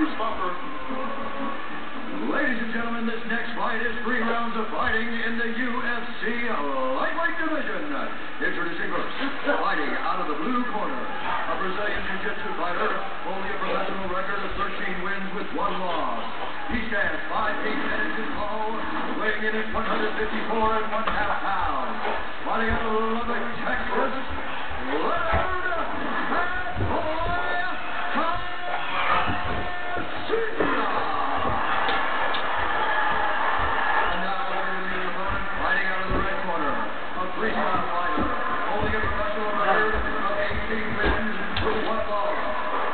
Bruce Buffer. Ladies and gentlemen, this next fight is three rounds of fighting in the UFC lightweight division. Introducing first, fighting out of the blue corner, a Brazilian Jiu-Jitsu fighter holding a professional record of 13 wins with one loss. He stands 5 feet 10 inches tall, weighing in at 154 and one half pounds. Fighting out of Lubbock, Texas,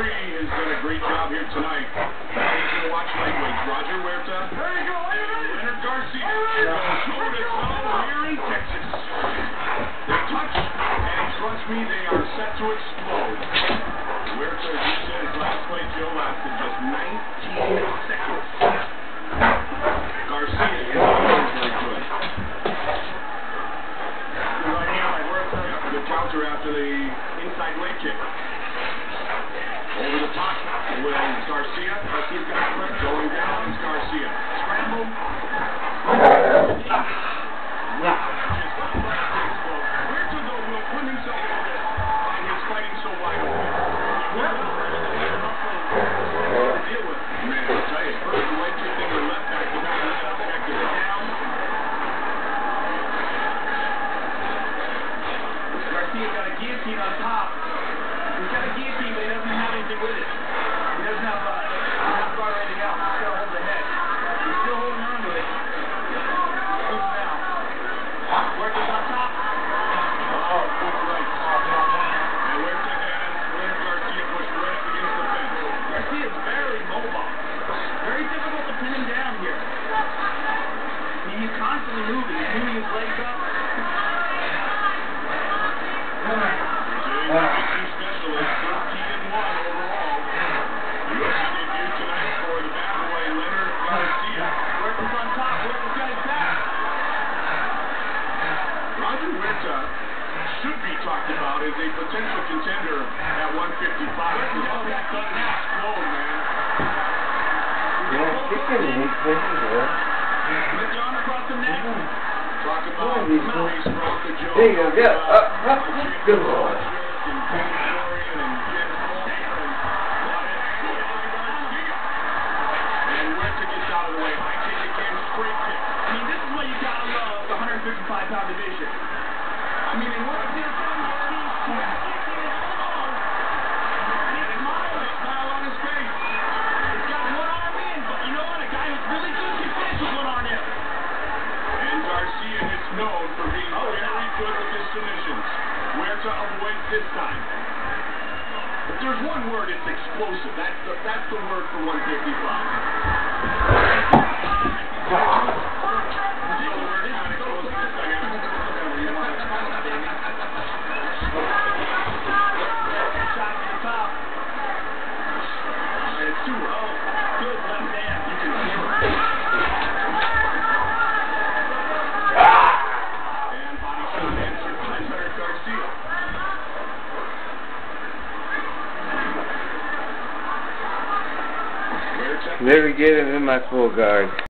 referee, has done a great job here tonight. Thanks for watch lightweights. Roger Huerta. There you go. Leonard Garcia. Show to toe here in Texas. They touch, and trust me, they are set to explode. Huerta, as you said, his last fight, Joe, lasted just 19 seconds. Garcia is very, very good. Right by Huerta. Good counter after the inside leg kick. Garcia. Garcia's got a grip. Going down is Garcia. Scramble. Ah. Huerta, There you go, up, up. Good lord. Ken Florian and Jim Walker and Garcia. And Huerta gets out of the way. High kick again, straight kick. I mean, this is what you gotta love the 155 pound division. I mean, in what he's Smile Huerta avoids this time. If there's one word, it's explosive. That's the, that's the word for 155. Never get him in my full guard.